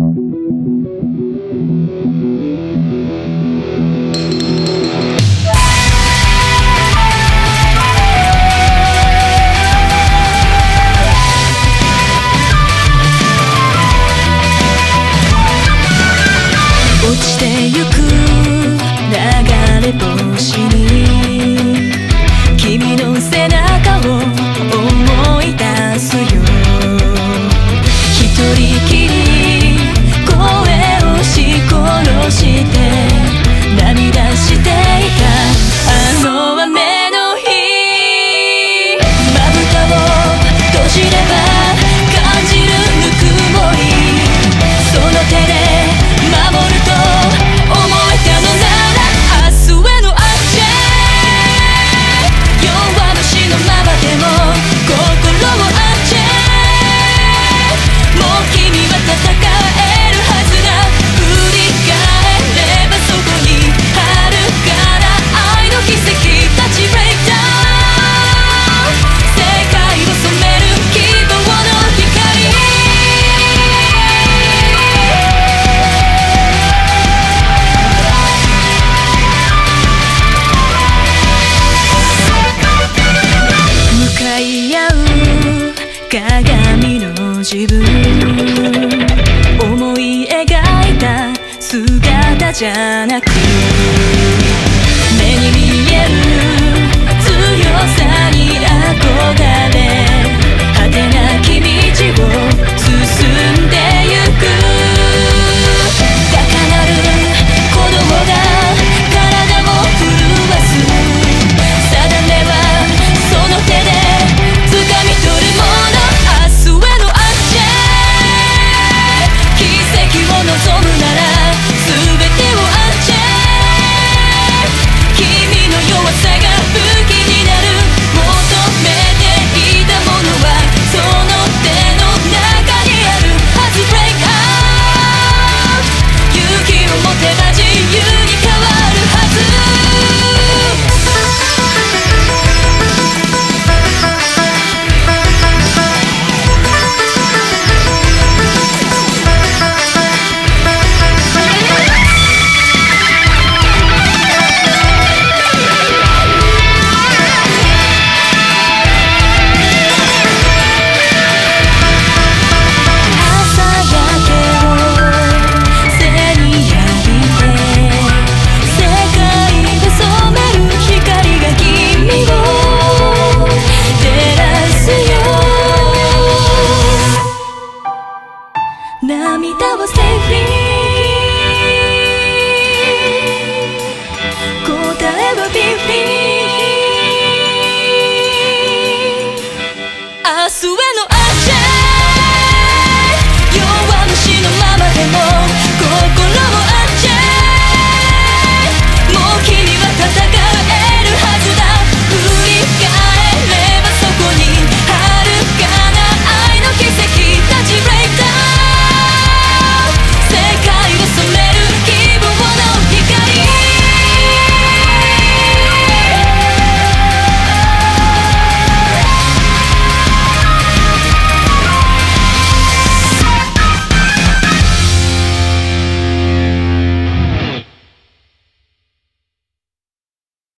落ちてゆく流れ星に君の背中を思い出すよ。一人き鏡の自分思い描いた姿じゃなく目に見える強さに憧れ